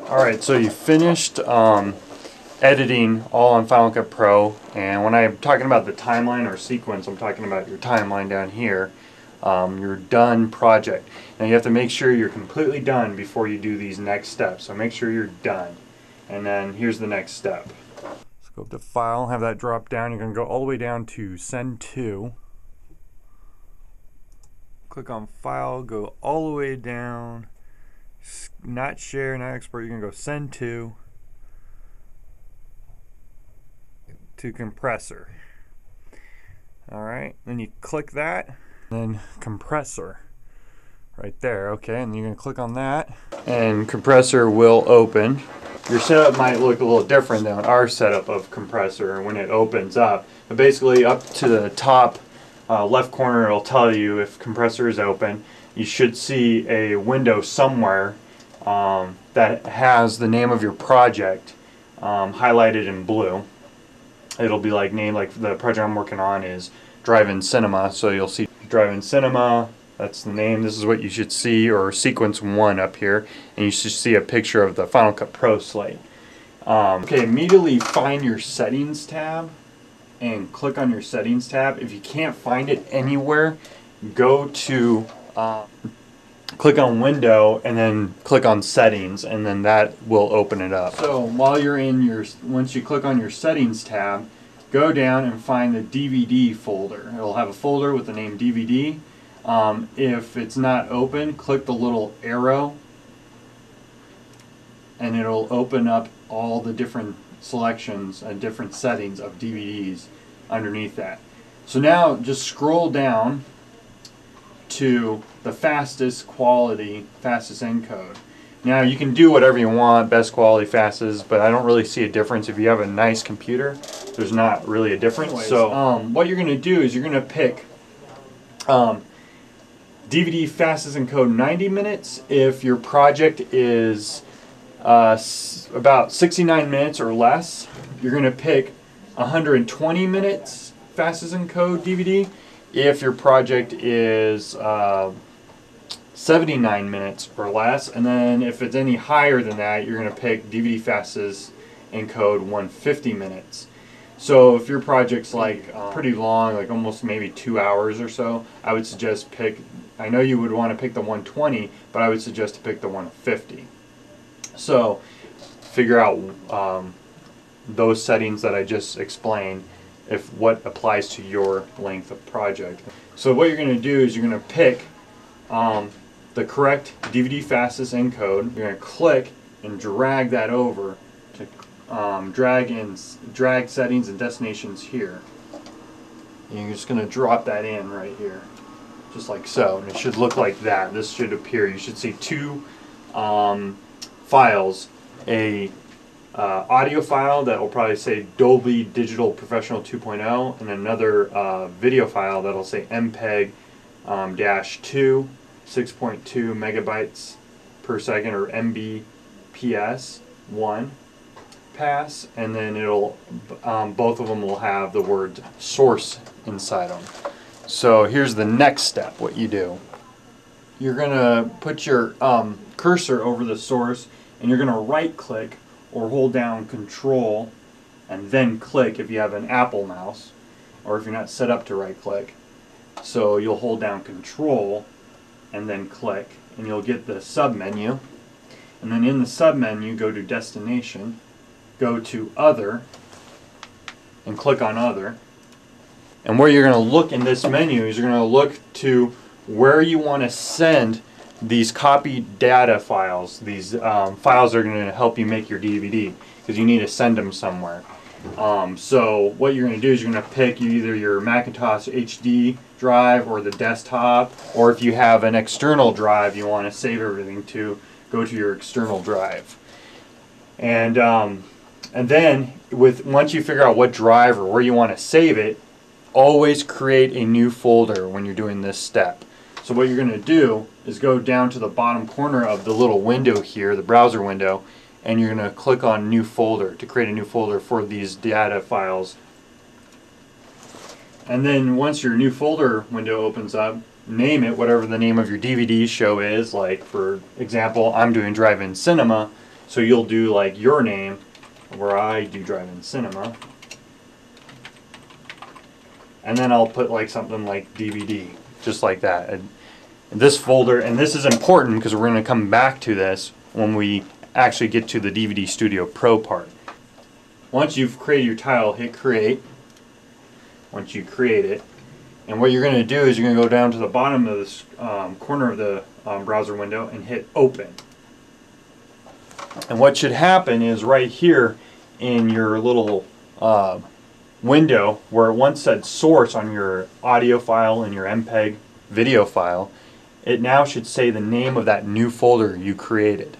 Alright, so you finished um, editing all on Final Cut Pro, and when I'm talking about the timeline or sequence, I'm talking about your timeline down here, um, your done project. Now you have to make sure you're completely done before you do these next steps, so make sure you're done. And then here's the next step. Let's go up to File, have that drop down, you're going to go all the way down to Send To. Click on File, go all the way down not share, not export, You're going to go send to to compressor. Alright, then you click that, then compressor right there, okay, and you're going to click on that, and compressor will open. Your setup might look a little different than our setup of compressor when it opens up, but basically up to the top uh, left corner it'll tell you if compressor is open you should see a window somewhere um, that has the name of your project um, highlighted in blue. It'll be like name like the project I'm working on is Drive-In Cinema, so you'll see Drive-In Cinema. That's the name. This is what you should see, or sequence one up here, and you should see a picture of the Final Cut Pro slate. Um, okay, immediately find your settings tab and click on your settings tab. If you can't find it anywhere, go to uh, click on window and then click on settings and then that will open it up. So while you're in your, once you click on your settings tab, go down and find the DVD folder. It'll have a folder with the name DVD. Um, if it's not open, click the little arrow and it'll open up all the different selections and different settings of DVDs underneath that. So now just scroll down to the fastest quality, fastest encode. Now you can do whatever you want, best quality, fastest, but I don't really see a difference. If you have a nice computer, there's not really a difference. So um, what you're going to do is you're going to pick um, DVD fastest encode 90 minutes if your project is uh, about 69 minutes or less. You're going to pick 120 minutes fastest encode DVD if your project is uh, 79 minutes or less. And then if it's any higher than that, you're going to pick DVD fastest encode 150 minutes. So if your project's like uh, pretty long, like almost maybe two hours or so, I would suggest pick, I know you would want to pick the 120, but I would suggest to pick the 150. So figure out um, those settings that I just explained if what applies to your length of project. So what you're going to do is you're going to pick um, the correct DVD fastest encode. You're going to click and drag that over to um, drag in drag settings and destinations here. And you're just going to drop that in right here, just like so. And it should look like that. This should appear. You should see two um, files, a uh, audio file that will probably say Dolby Digital Professional 2.0 and another uh, video file that will say MPEG um, dash 2 6.2 megabytes per second or Mbps 1 pass and then it'll um, both of them will have the word source inside them. So here's the next step what you do. You're gonna put your um, cursor over the source and you're gonna right click or hold down control and then click if you have an Apple mouse or if you're not set up to right click. So you'll hold down control and then click and you'll get the sub menu and then in the sub menu go to destination go to other and click on other and where you're going to look in this menu is you're going to look to where you want to send these copy data files, these um, files are going to help you make your DVD because you need to send them somewhere. Um, so what you're going to do is you're going to pick either your Macintosh HD drive or the desktop, or if you have an external drive you want to save everything to, go to your external drive. And um, and then with once you figure out what drive or where you want to save it, always create a new folder when you're doing this step. So what you're going to do is go down to the bottom corner of the little window here, the browser window, and you're going to click on new folder to create a new folder for these data files. And then once your new folder window opens up, name it whatever the name of your DVD show is. Like for example, I'm doing Drive-In Cinema, So you'll do like your name, where I do drive-in cinema. And then I'll put like something like DVD, just like that. And this folder, and this is important because we're going to come back to this when we actually get to the DVD Studio Pro part. Once you've created your tile, hit create. Once you create it, and what you're going to do is you're going to go down to the bottom of this um, corner of the um, browser window and hit open. And what should happen is right here in your little uh, window where it once said source on your audio file and your MPEG video file, it now should say the name of that new folder you created.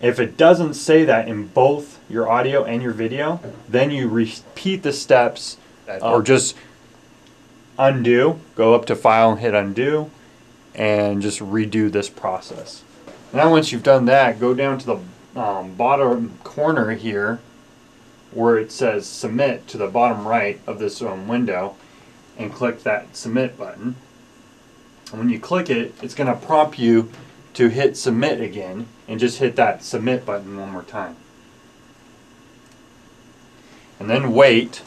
If it doesn't say that in both your audio and your video, then you repeat the steps or just undo, go up to file and hit undo, and just redo this process. Now once you've done that, go down to the um, bottom corner here where it says submit to the bottom right of this um, window and click that submit button. And when you click it, it's going to prompt you to hit submit again and just hit that submit button one more time. And then wait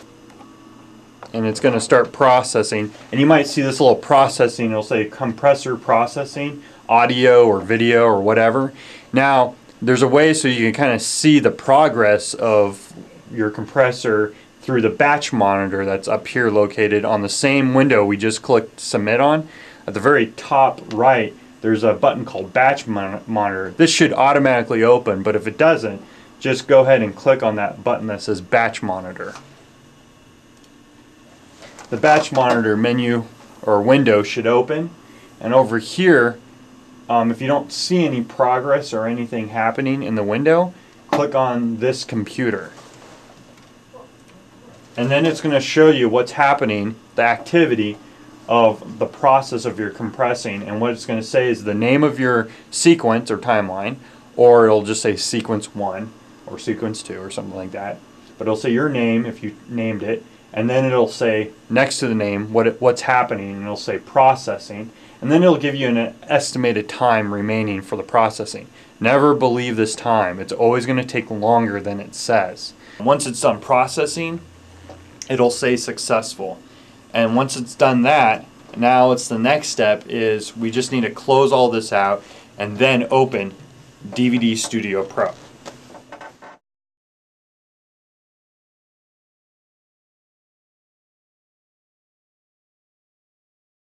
and it's going to start processing and you might see this little processing it'll say compressor processing audio or video or whatever now there's a way so you can kind of see the progress of your compressor through the batch monitor that's up here located on the same window we just clicked submit on. At the very top right there's a button called batch mon monitor. This should automatically open but if it doesn't just go ahead and click on that button that says batch monitor. The batch monitor menu or window should open and over here um, if you don't see any progress or anything happening in the window click on this computer and then it's going to show you what's happening the activity of the process of your compressing. And what it's going to say is the name of your sequence or timeline or it'll just say sequence 1 or sequence 2 or something like that. But it'll say your name if you named it and then it'll say next to the name what it, what's happening and it'll say processing. And then it'll give you an estimated time remaining for the processing. Never believe this time. It's always going to take longer than it says. Once it's done processing it'll say successful. And once it's done that now it's the next step is we just need to close all this out and then open DVD Studio Pro